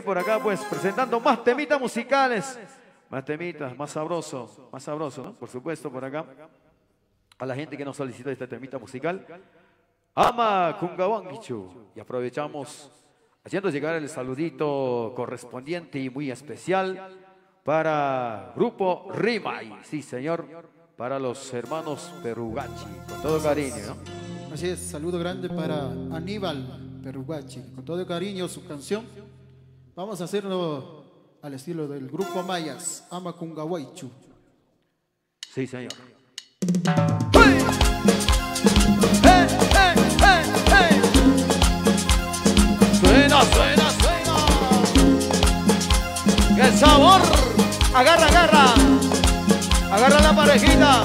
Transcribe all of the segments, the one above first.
por acá pues presentando más temitas musicales, más temitas, más sabroso, más sabroso. Por supuesto por acá a la gente que nos solicita esta temita musical. Ama Kungawangichu y aprovechamos haciendo llegar el saludito correspondiente y muy especial para Grupo Rimay, sí señor, para los hermanos Perugachi, con todo cariño. Así es, saludo grande para Aníbal Perugachi, con todo cariño su canción. Vamos a hacerlo al estilo del grupo Mayas, Ama Kungawaichu. Sí, señor. Suena, suena, suena. ¡Qué sabor! Agarra, agarra. Agarra la parejita.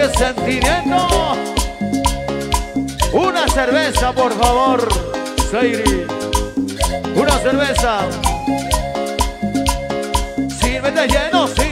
Qué sentimiento. Una cerveza, por favor, Seiri. Una cerveza. Sírvete lleno, sírvete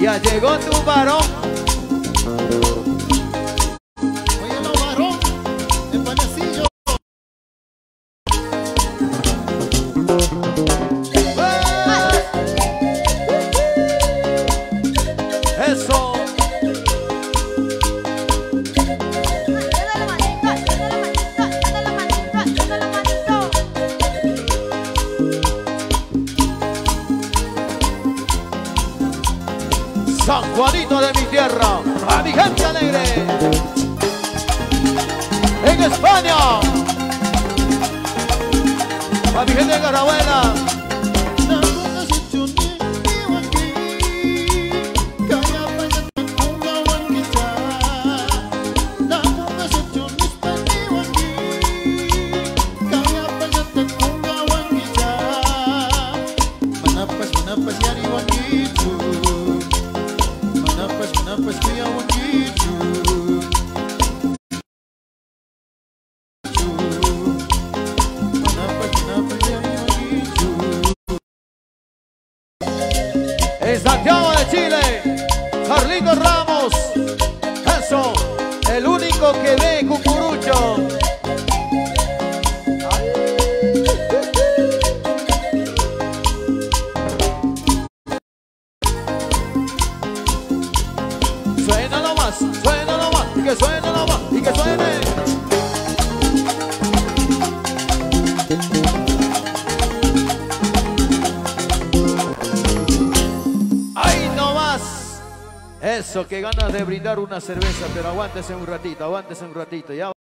ya llegó tu varón. San Juanito de mi tierra, a mi gente alegre. En España, a mi gente de promised Santiago de Chile, Carlitos Ramos, el único que ve cucurucho. Suena nomás, y que suene nomás, y que suene. ¡Ay, no más! Eso, que ganas de brindar una cerveza, pero aguántese un ratito, aguántese un ratito. Ya